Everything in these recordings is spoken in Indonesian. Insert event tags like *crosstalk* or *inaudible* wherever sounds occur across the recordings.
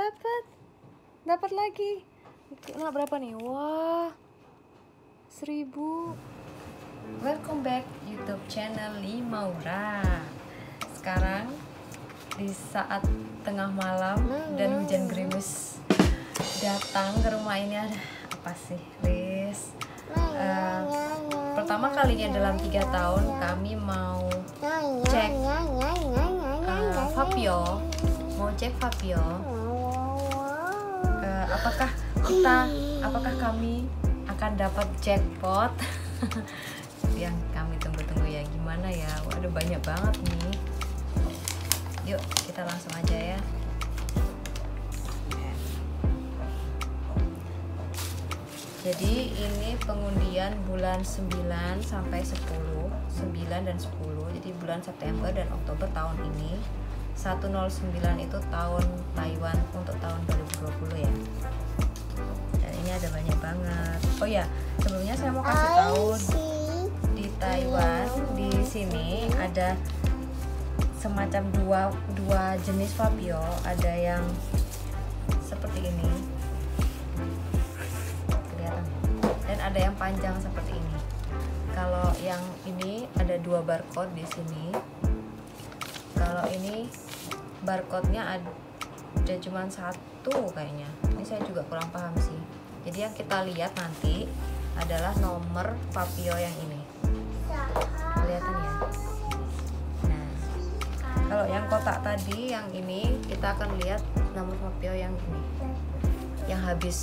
dapat dapat lagi. Kena berapa nih? Wah. Seribu. Welcome back YouTube channel Limaura sekarang di saat tengah malam dan hujan gerimis datang ke rumah ini ada apa sih Riz Eh, pertama kalinya dalam tiga tahun kami mau cek eh, Fabio. Mau cek Fabio Eh, apakah kita apakah kami akan dapat jackpot? *laughs* Yang kami tunggu-tunggu ya gimana ya? Waduh banyak banget nih. Yuk kita langsung aja ya. Jadi ini pengundian bulan 9 sampai 10 9 dan 10 jadi bulan September dan Oktober tahun ini 109 itu tahun Taiwan untuk tahun 2020 ya. Dan ini ada banyak banget. Oh ya sebelumnya saya mau kasih tahu di Taiwan di sini ada semacam dua dua jenis Fabio. Ada yang seperti ini. Kelihatan ya? dan ada yang panjang seperti ini. Kalau yang ini ada dua barcode di sini. Kalau ini barcode-nya ada, cuma satu kayaknya. Ini saya juga kurang paham sih. Jadi yang kita lihat nanti adalah nomor Fabio yang ini. Kelihatan ya? Nah kalau yang kotak tadi yang ini kita akan lihat nomor Fabio yang ini. Yang habis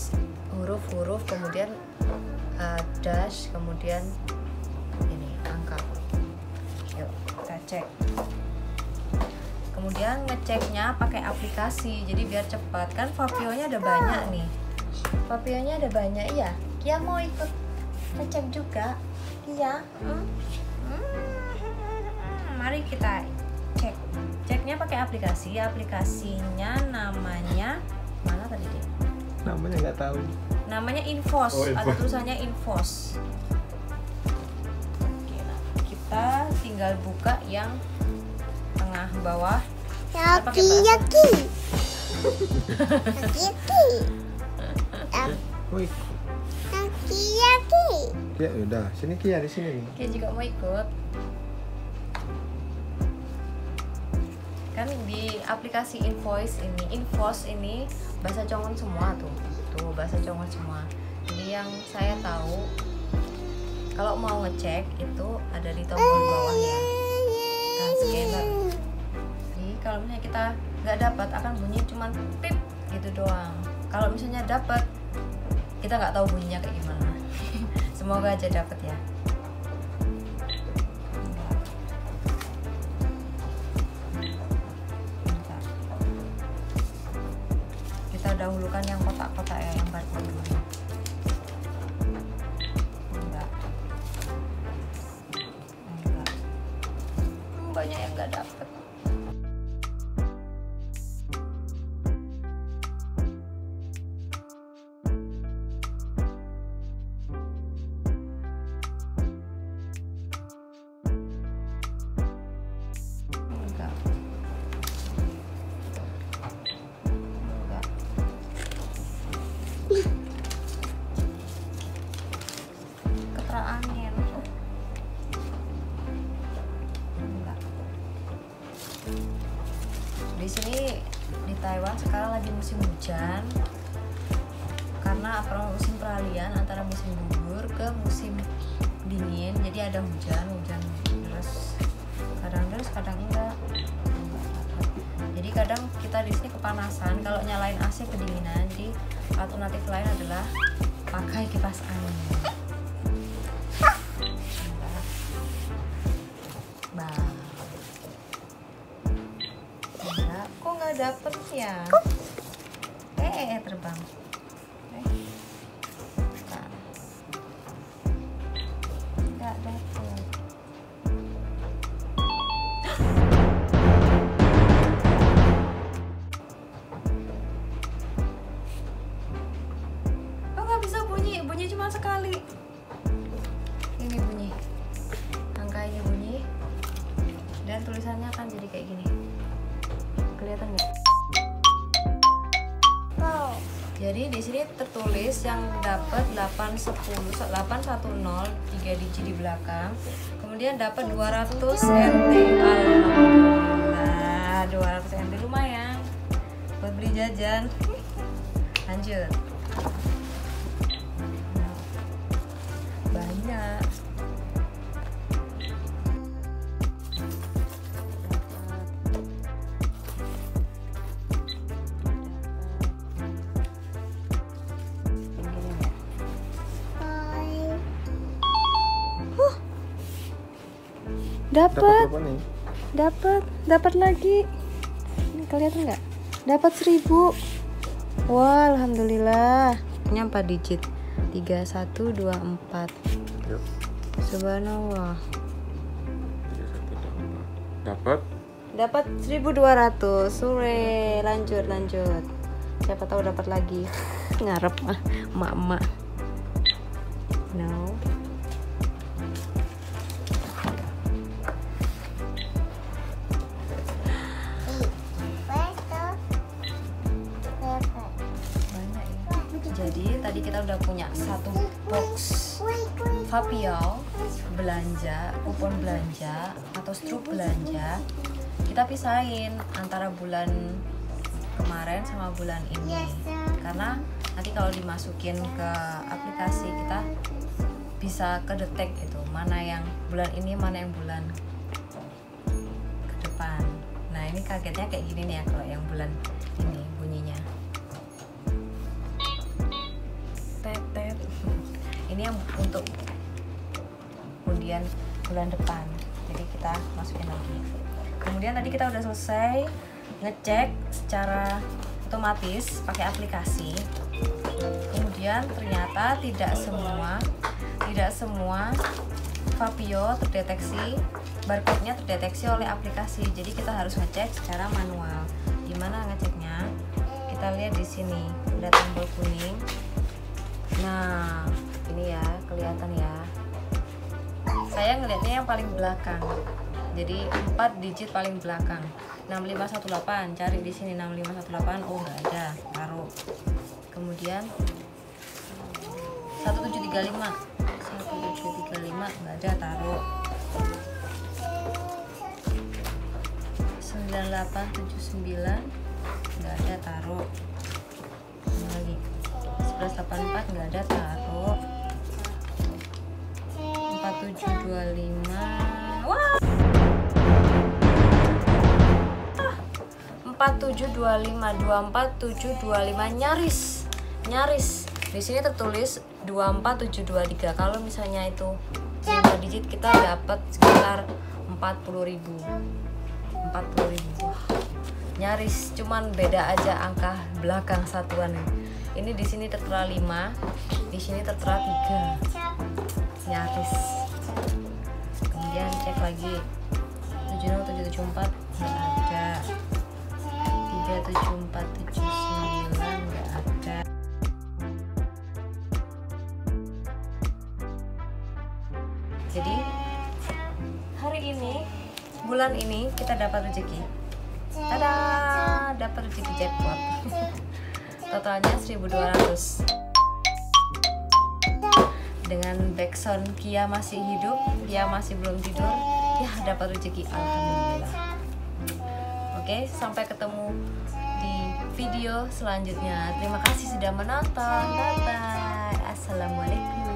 huruf-huruf kemudian uh, dash kemudian ini angka. Yuk kita cek kemudian ngeceknya pakai aplikasi jadi biar cepat. Kan Fabio-nya ada banyak nih. Fabio-nya ada banyak iya. Kia mau ikut ngecek juga. Kia hmm? Hmm, mari kita cek. Ceknya pakai aplikasi. Aplikasinya namanya mana tadi deh namanya nggak tahu. Namanya Infos. Oh, Infos. ada tulisannya Infos. Oke, nah, kita tinggal buka yang tengah bawah *laughs* Yaki yaki. Yaki yaki. Yaki yaki. ya udah, sini Kia di sini nih. Kia juga mau ikut kan di aplikasi invoice ini invoice ini bahasa Congon semua tuh tuh bahasa Congon semua jadi yang saya tahu kalau mau ngecek itu ada di tombol bawah jadi kalau misalnya kita nggak dapat akan bunyi cuman pip gitu doang. Kalau misalnya dapat kita nggak tahu bunyinya kayak gimana. *laughs* Semoga aja dapat ya. Kita dahulukan yang kotak-kotak ya yang barcode Taiwan sekarang lagi musim hujan. Karena musim peralihan antara musim gugur ke musim dingin. Jadi ada hujan hujan deras. Kadang deras kadang enggak. Jadi kadang kita di sini kepanasan. Kalau nyalain AC kedinginan jadi alternatif lain adalah pakai kipas angin dapet ya? Eh, eh, eh, terbang. Jadi di sini tertulis yang dapat 810 810 3 digit di belakang. Kemudian dapat 200 NT. Alhamdulillah. 200 NT lumayan buat beli jajan. Lanjut. Dapat Dapat, dapat, lagi. Ini kelihatan nggak? Dapat seribu. Wah, alhamdulillah. Ini 4 digit. 3124. Yuk. Subhanallah. Tiga, satu, dua, empat. Dapat. Dapat 1200. Sore, lanjut, lanjut. Siapa tahu dapat lagi. *laughs* Ngarep mah, emak-emak. No. Kita udah punya satu box. Vapial belanja, kupon belanja atau struk belanja. Kita pisahin antara bulan kemarin sama bulan ini. Karena nanti kalau dimasukin ke aplikasi kita bisa kedetek itu mana yang bulan ini mana yang bulan ke depan. Nah, ini kagetnya kayak gini nih ya kalau yang bulan ini bunyinya. Untuk kemudian bulan depan. Jadi kita masukin lagi. Kemudian tadi kita udah selesai ngecek secara otomatis pakai aplikasi. Kemudian ternyata tidak semua tidak semua Vapio terdeteksi barcode-nya terdeteksi oleh aplikasi. Jadi kita harus ngecek secara manual. Gimana ngeceknya? Kita lihat di sini ada tombol kuning. Nah, ini ya kelihatan ya. Saya ngelihatnya yang paling belakang. Jadi 4 digit paling belakang. 6518 cari di sini 6518 oh nggak ada. Taruh. Kemudian 1735 1735 nggak ada. Taruh. 9879 nggak ada. Taruh. Lagi. 1184 nggak ada. Taruh 4725 wah. 4725 nyaris nyaris. Di sini tertulis 24723 kalau misalnya itu 5 digit kita dapat sekitar 40.000 40.000 Wah, nyaris cuman beda aja angka belakang satuan ini di sini tertera 5 di sini tertera 3 nyaris kemudian cek lagi. 70774 nggak ada. 37479 nggak ada. Jadi hari ini bulan ini kita dapat rezeki. Tada! Dapat rezeki jackpot. *laughs* Totalnya 1200 dengan backsound Kia masih hidup Kia masih belum tidur ya dapat rezeki alhamdulillah. Oke sampai ketemu di video selanjutnya. Terima kasih sudah menonton. Bye bye assalamualaikum